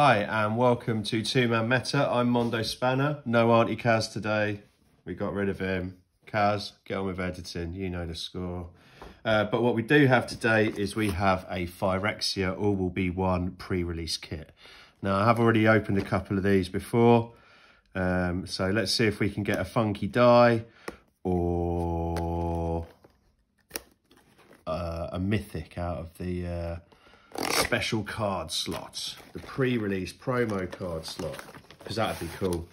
Hi and welcome to Two Man Meta. I'm Mondo Spanner. No Auntie Kaz today. We got rid of him. Kaz, get on with editing. You know the score. Uh, but what we do have today is we have a Phyrexia All Will Be One pre-release kit. Now I have already opened a couple of these before. Um, so let's see if we can get a funky die or uh, a mythic out of the uh, special card slot, the pre-release promo card slot, because that'd be cool.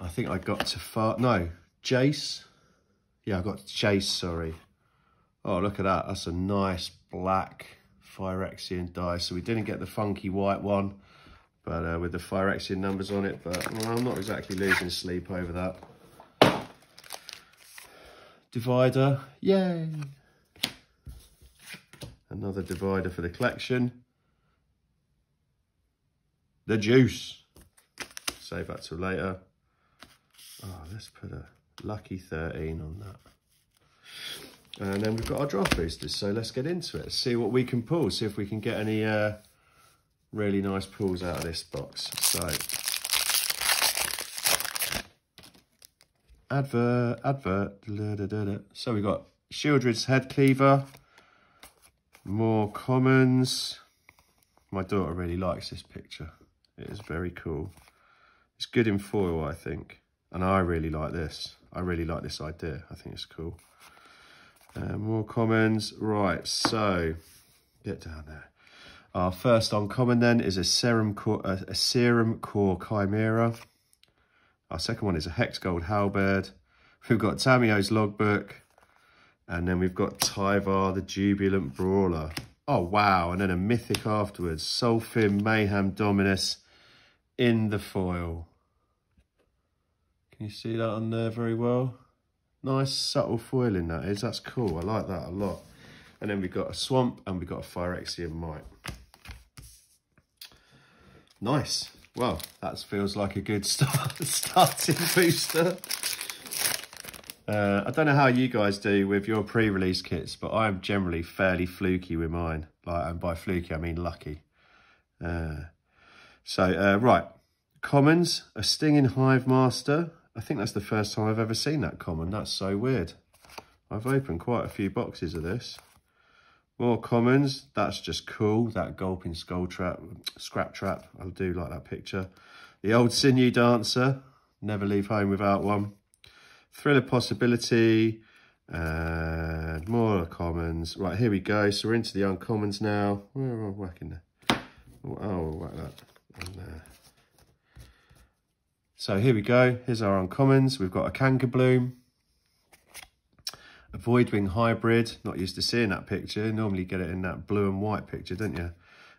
I think I got to far, no, Jace. Yeah, I got Jace, sorry. Oh, look at that. That's a nice black Phyrexian die. So we didn't get the funky white one, but uh, with the Phyrexian numbers on it, but well, I'm not exactly losing sleep over that. Divider, yay! Another divider for the collection. The juice. Save that till later. Oh, let's put a lucky 13 on that. And then we've got our draft boosters, so let's get into it. See what we can pull, see if we can get any uh, really nice pulls out of this box. So, advert, advert. Da, da, da, so we've got Sheoldred's Head Cleaver, more commons. My daughter really likes this picture. It is very cool. It's good in foil, I think. And I really like this. I really like this idea. I think it's cool. Uh, more commons. Right, so get down there. Our first uncommon then is a serum core, a, a serum core chimera. Our second one is a hex gold halberd. We've got Tamiyo's logbook. And then we've got Tyvar, the Jubilant Brawler. Oh, wow. And then a mythic afterwards. Solphim, Mayhem, Dominus in the foil. Can you see that on there very well? Nice subtle foiling that is. That's cool. I like that a lot. And then we've got a Swamp and we've got a Phyrexian Mite. Nice. Well, that feels like a good start starting booster. Uh, I don't know how you guys do with your pre-release kits, but I'm generally fairly fluky with mine. Like, and by fluky, I mean lucky. Uh, so, uh, right. Commons, a Stinging Hive Master. I think that's the first time I've ever seen that common. That's so weird. I've opened quite a few boxes of this. More commons. That's just cool. That gulping skull trap, scrap trap. I do like that picture. The old sinew dancer. Never leave home without one. Thrill of Possibility, and more commons. Right, here we go. So we're into the uncommons now. Where am I whacking there? Oh, whack that. And, uh, so here we go. Here's our uncommons. We've got a Canker Bloom, a Voidwing Hybrid. Not used to seeing that picture. Normally get it in that blue and white picture, don't you?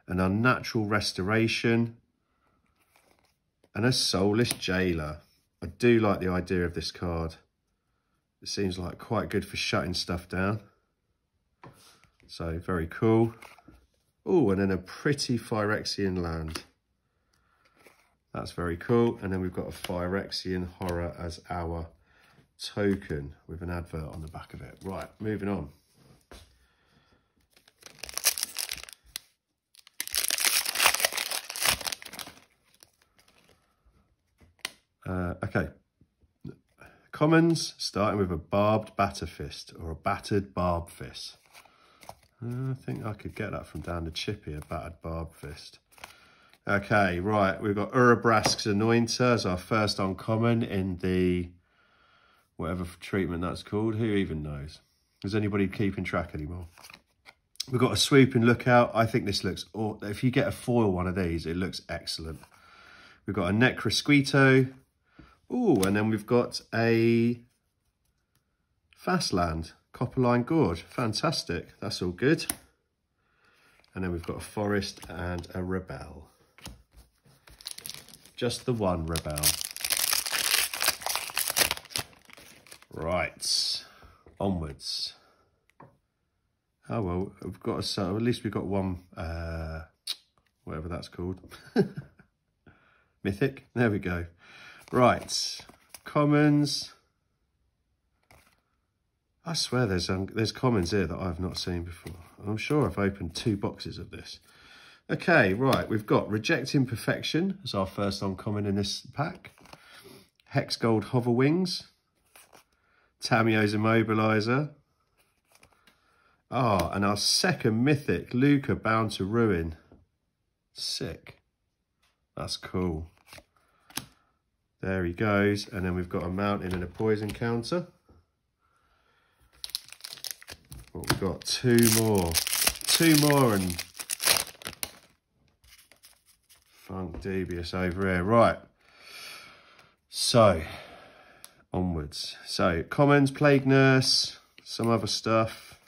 An Unnatural Restoration, and a Soulless Jailer. I do like the idea of this card. It seems like quite good for shutting stuff down. So very cool. Oh, and then a pretty Phyrexian land. That's very cool. And then we've got a Phyrexian horror as our token with an advert on the back of it. Right, moving on. Uh, okay. Commons, starting with a barbed batter fist or a battered barb fist. Uh, I think I could get that from down the chippy, a battered barb fist. Okay, right, we've got Urabrask's Anointer as our first uncommon in the whatever treatment that's called. Who even knows? Is anybody keeping track anymore? We've got a swooping lookout. I think this looks, if you get a foil one of these, it looks excellent. We've got a Necrosquito, Oh, and then we've got a Fastland, Copperline Gorge. Fantastic. That's all good. And then we've got a Forest and a Rebel. Just the one Rebel. Right. Onwards. Oh, well, we've got a, so at least we've got one, uh, whatever that's called. Mythic. There we go. Right, commons. I swear there's um, there's commons here that I've not seen before. I'm sure I've opened two boxes of this. Okay, right, we've got Reject Imperfection as our first uncommon in this pack. Hex Gold Hover Wings. Tamiyo's Immobilizer. Ah, oh, and our second mythic, Lukka Bound to Ruin. Sick. That's cool. There he goes. And then we've got a mountain and a poison counter. What we've got? Two more. Two more and Funk Dubious over here. Right. So, onwards. So, Commons, Plague Nurse, some other stuff.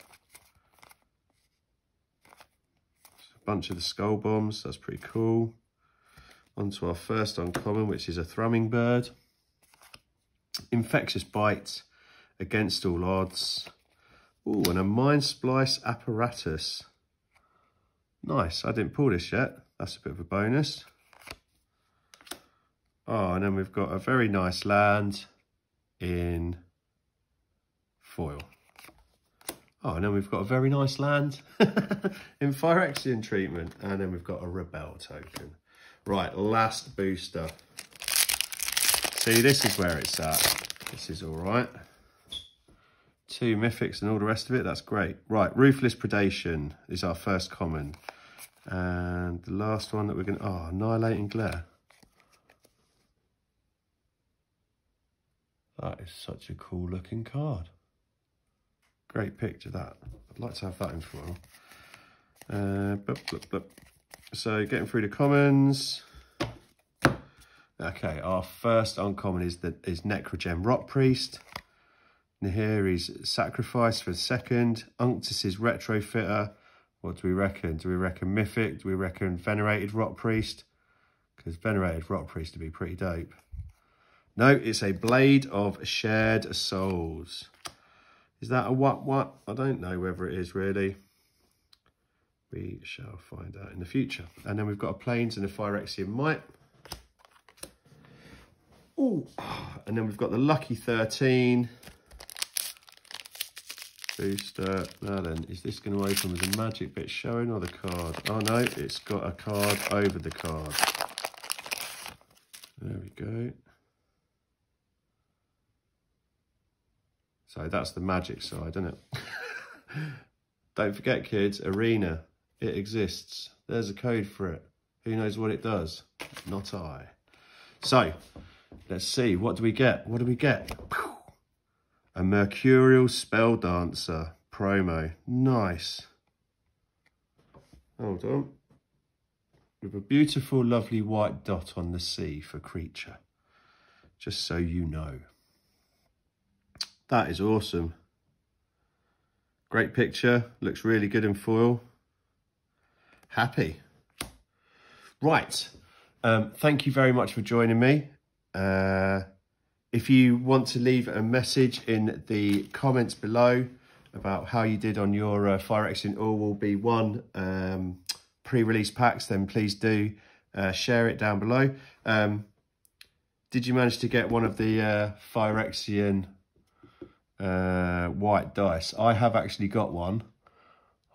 A bunch of the Skull Bombs. That's pretty cool. On to our first uncommon, which is a Thrumming Bird. Infectious Bite, Against All Odds. Oh, and a Mind Splice Apparatus. Nice, I didn't pull this yet. That's a bit of a bonus. Oh, and then we've got a very nice land in foil. Oh, and then we've got a very nice land in Phyrexian treatment. And then we've got a Rebel token. Right, last booster. See, this is where it's at. This is all right. Two mythics and all the rest of it. That's great. Right, Ruthless Predation is our first common. And the last one that we're going to... Oh, Annihilating Glare. That is such a cool looking card. Great picture that. I'd like to have that in foil. Uh, blip, blip, blip. So getting through the commons. Okay, our first uncommon is the is Necrogen Rotpriest. Nahiri's Sacrifice for second. Unctus's Retrofitter. What do we reckon? Do we reckon Mythic? Do we reckon Venerated Rotpriest? Because Venerated Rotpriest would be pretty dope. No, it's a Blade of Shared Souls. Is that a what what? I don't know whether it is really. We shall find out in the future. And then we've got a Plains and a Phyrexian Mite. Oh, and then we've got the Lucky 13. Booster. Now then, is this going to open with the magic bit showing or the card? Oh no, it's got a card over the card. There we go. So that's the magic side, isn't it? Don't forget, kids, Arena. It exists. There's a code for it. Who knows what it does? Not I. So, let's see. What do we get? What do we get? A Mercurial Spell Dancer promo. Nice. Hold on. With a beautiful, lovely white dot on the sea for creature. Just so you know. That is awesome. Great picture. Looks really good in foil happy. Right. Um, thank you very much for joining me. Uh, if you want to leave a message in the comments below about how you did on your uh, Phyrexian All Will Be One um, pre-release packs, then please do uh, share it down below. Um, did you manage to get one of the uh, Phyrexian uh, white dice? I have actually got one.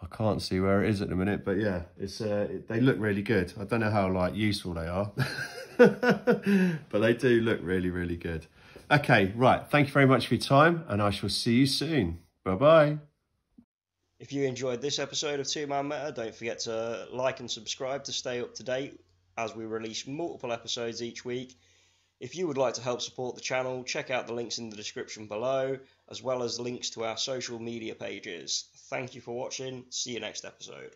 I can't see where it is at the minute, but yeah, it's uh, they look really good. I don't know how like useful they are, but they do look really, really good. Okay, right. Thank you very much for your time, and I shall see you soon. Bye-bye. If you enjoyed this episode of Two Man Meta, don't forget to like and subscribe to stay up to date as we release multiple episodes each week. If you would like to help support the channel, check out the links in the description below, as well as links to our social media pages. Thank you for watching. See you next episode.